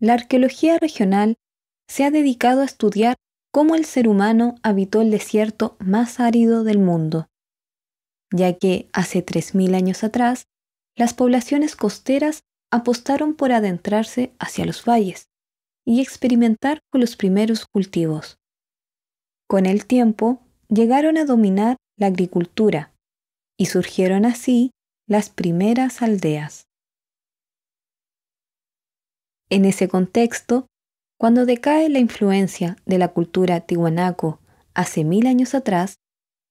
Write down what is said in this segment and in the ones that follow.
La arqueología regional se ha dedicado a estudiar cómo el ser humano habitó el desierto más árido del mundo, ya que hace 3.000 años atrás las poblaciones costeras apostaron por adentrarse hacia los valles y experimentar con los primeros cultivos. Con el tiempo llegaron a dominar la agricultura y surgieron así las primeras aldeas. En ese contexto, cuando decae la influencia de la cultura tihuanaco hace mil años atrás,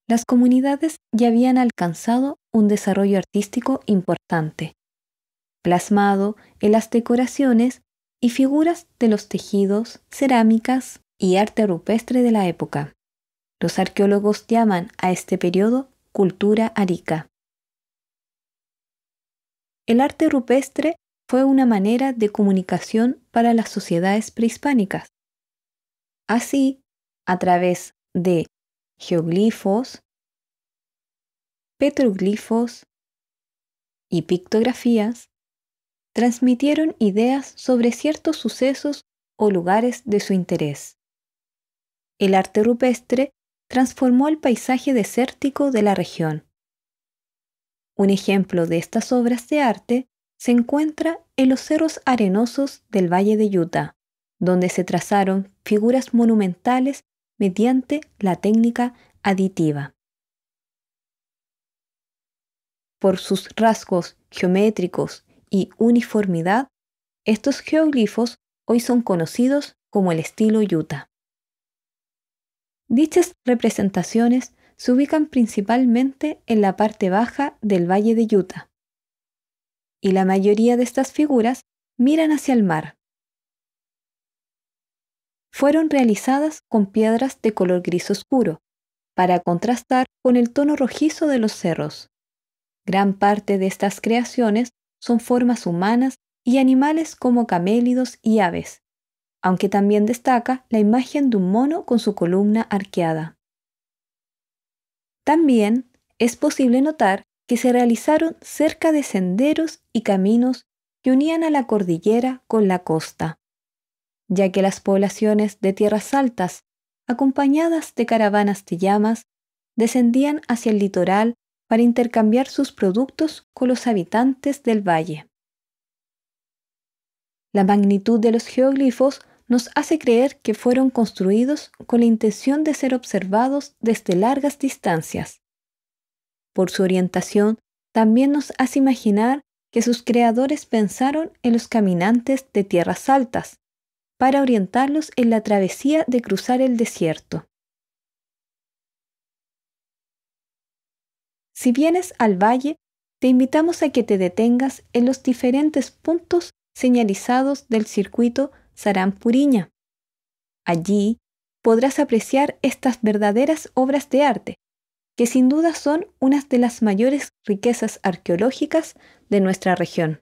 las comunidades ya habían alcanzado un desarrollo artístico importante, plasmado en las decoraciones y figuras de los tejidos, cerámicas y arte rupestre de la época. Los arqueólogos llaman a este periodo cultura arica. El arte rupestre fue una manera de comunicación para las sociedades prehispánicas. Así, a través de geoglifos, petroglifos y pictografías, transmitieron ideas sobre ciertos sucesos o lugares de su interés. El arte rupestre transformó el paisaje desértico de la región. Un ejemplo de estas obras de arte se encuentra en los cerros arenosos del Valle de Utah, donde se trazaron figuras monumentales mediante la técnica aditiva. Por sus rasgos geométricos y uniformidad, estos geoglifos hoy son conocidos como el estilo Utah. Dichas representaciones se ubican principalmente en la parte baja del Valle de Utah, y la mayoría de estas figuras miran hacia el mar. Fueron realizadas con piedras de color gris oscuro, para contrastar con el tono rojizo de los cerros. Gran parte de estas creaciones son formas humanas y animales como camélidos y aves, aunque también destaca la imagen de un mono con su columna arqueada. También es posible notar que se realizaron cerca de senderos y caminos que unían a la cordillera con la costa, ya que las poblaciones de tierras altas, acompañadas de caravanas de llamas, descendían hacia el litoral para intercambiar sus productos con los habitantes del valle. La magnitud de los geoglifos nos hace creer que fueron construidos con la intención de ser observados desde largas distancias. Por su orientación, también nos hace imaginar que sus creadores pensaron en los caminantes de tierras altas, para orientarlos en la travesía de cruzar el desierto. Si vienes al valle, te invitamos a que te detengas en los diferentes puntos señalizados del circuito Sarampuriña. Allí podrás apreciar estas verdaderas obras de arte, que sin duda son unas de las mayores riquezas arqueológicas de nuestra región.